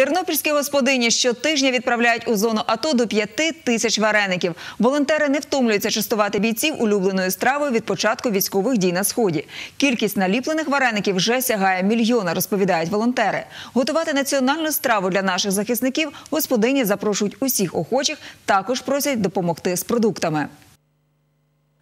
Тернопільські господині щотижня відправляють у зону АТО до п'яти тисяч вареників. Волонтери не втомлюються частувати бійців улюбленою стравою від початку військових дій на сході. Кількість наліплених вареників вже сягає мільйона, розповідають волонтери. Готувати національну страву для наших захисників господині запрошують усіх охочих. Також просять допомогти з продуктами.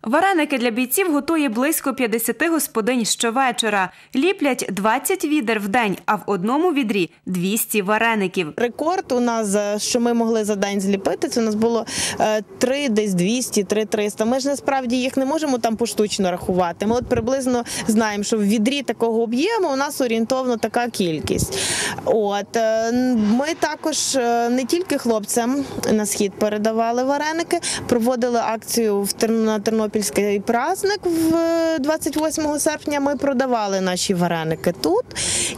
Вареники для бійців готує близько 50 господинь щовечора. Ліплять 20 відер в день, а в одному відрі 200 вареників. Рекорд у нас, е, що ми могли за день зліпити, це у нас було е, 3, десь 200, 3 300. Ми ж насправді їх не можемо там поштучно рахувати. Ми от приблизно знаємо, що в відрі такого об'єму у нас орієнтовно така кількість. От е, ми також е, не тільки хлопцям на схід передавали вареники, проводили акцію в на Тернопільський праздник в е, 28 серпня. Ми продавали наші вареники тут.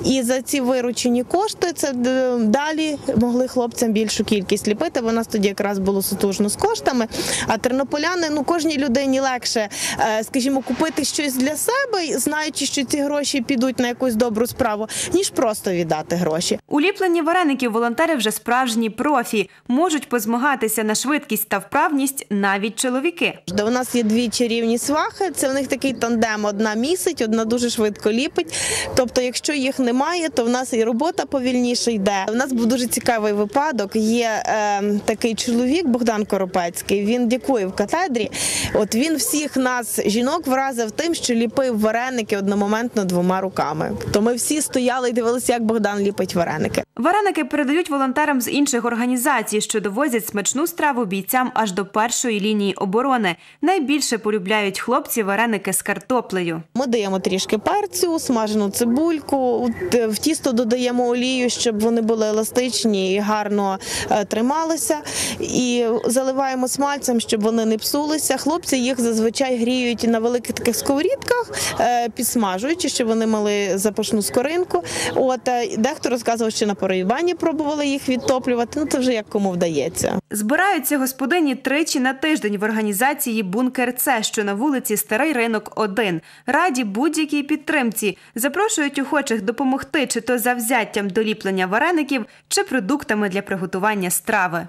І за ці виручені кошти це далі могли хлопцям більшу кількість ліпити. Бо у нас тоді якраз було сутужно з коштами. А тернополяни, ну кожній людині легше, е, скажімо, купити щось для себе, знаючи, що ці гроші підуть на якусь добру справу, ніж просто віддати гроші. У ліпленні вареників волонтери вже справжні профі. Можуть позмагатися на швидкість та вправність навіть чоловіки. У нас є дві чарівні свахи. Це в них такий тандем: одна місить, одна дуже швидко ліпить. Тобто, якщо їх немає, то в нас і робота повільніше йде. У нас був дуже цікавий випадок. Є е, такий чоловік Богдан Коропецький. Він дякує в катедрі. От він всіх нас, жінок, вразив тим, що ліпив вареники одномоментно двома руками. То ми всі стояли і дивилися, як Богдан ліпить вареники. Вареники передають волонтерам з інших організацій, що довозять смачну страву бійцям аж до першої лінії оборони. Найбільше полюбляють хлопці вареники з картоплею. Ми даємо трішки перцю, смажену цибульку. е, В тісто додаємо олію, щоб вони були еластичні і гарно е, трималися. І заливаємо смальцем, щоб вони не псулися. Хлопці їх зазвичай гріють на великих таких сковорідках, е, підсмажуючи, щоб вони мали запашну скоринку. От дехто розказував, що на пароюванні пробували їх відтоплювати. Ну це вже як кому вдається. Збираються господині тричі на тиждень в організації Бункер Це, що на вулиці Старий Ринок 1. Раді будь-якій підтримці. Запрошують охочих допомогти чи то завзяттям доліплення вареників, чи продуктами для приготування страви.